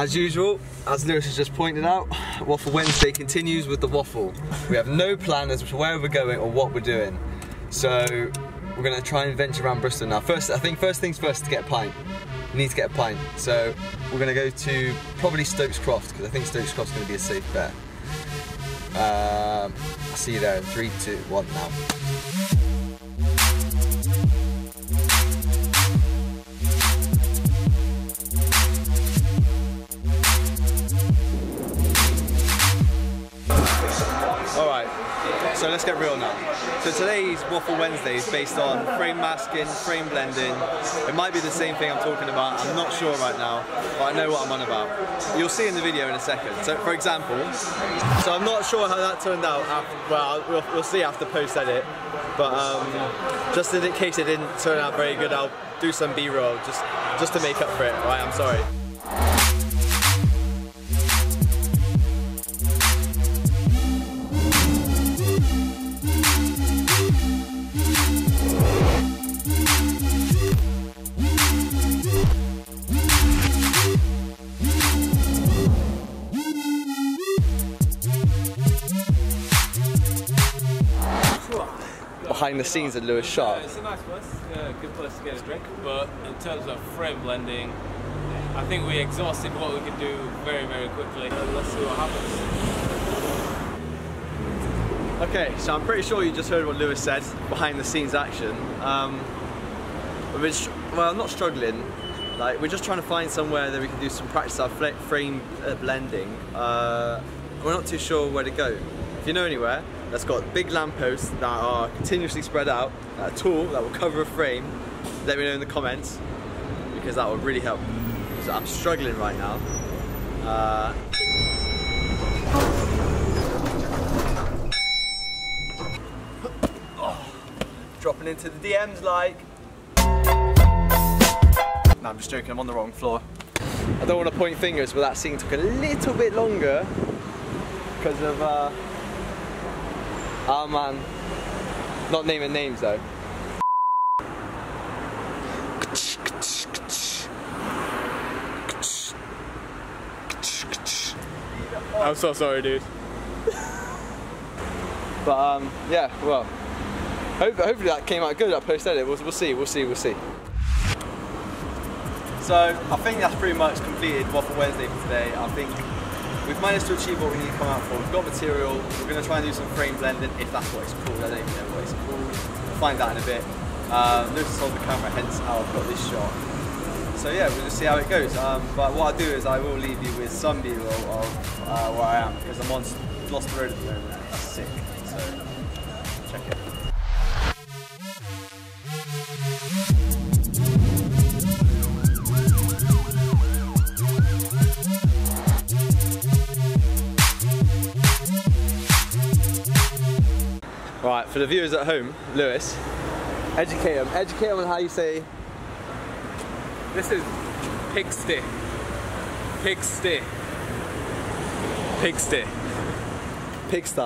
As usual, as Lewis has just pointed out, Waffle Wednesday continues with the waffle. We have no plan as to where we're going or what we're doing. So we're gonna try and venture around Bristol now. First, I think first things first to get a pint. We need to get a pint. So we're gonna go to probably Stokes Croft because I think Stokes Croft's gonna be a safe bet. Um, I'll see you there in three, two, one now. So let's get real now. So today's Waffle Wednesday is based on frame masking, frame blending. It might be the same thing I'm talking about, I'm not sure right now, but I know what I'm on about. You'll see in the video in a second. So for example, so I'm not sure how that turned out, after, well we'll, we'll see after post edit, but um, just in case it didn't turn out very good, I'll do some B-roll just, just to make up for it, right, I'm sorry. Behind the scenes at Lewis Shop. It's a nice place, yeah, good place to get a drink. But in terms of frame blending, I think we exhausted what we could do very, very quickly. Let's see what happens. Okay, so I'm pretty sure you just heard what Lewis said, behind the scenes action. Um, we're well, not struggling. Like we're just trying to find somewhere that we can do some practice our frame uh, blending. Uh, we're not too sure where to go. If you know anywhere that's got big lampposts that are continuously spread out, a tool that will cover a frame, let me know in the comments because that would really help. Because I'm struggling right now. Uh, dropping into the DMs like. No, I'm just joking, I'm on the wrong floor. I don't want to point fingers, but that scene took a little bit longer because of, uh, oh man, not naming names though. I'm so sorry, dude. But um, yeah, well, hope, hopefully that came out good. That post edit. We'll, we'll see. We'll see. We'll see. So I think that's pretty much completed Waffle Wednesday for today. I think we've managed to achieve what we need to come out for. We've got material. We're going to try and do some frame blending, if that's what it's called. I don't even know what it's called. We'll find out in a bit. Um, Lucas hold the camera, hence how I've got this shot. So yeah, we'll just see how it goes. Um, but what I'll do is I will leave you with some B-roll of uh, where I am because I'm on Gloucester Road at the moment. That's sick. Right, for the viewers at home, Lewis, educate them. Educate them on how you say This is Pigsty. Pigsty. Pigsty. pigsty.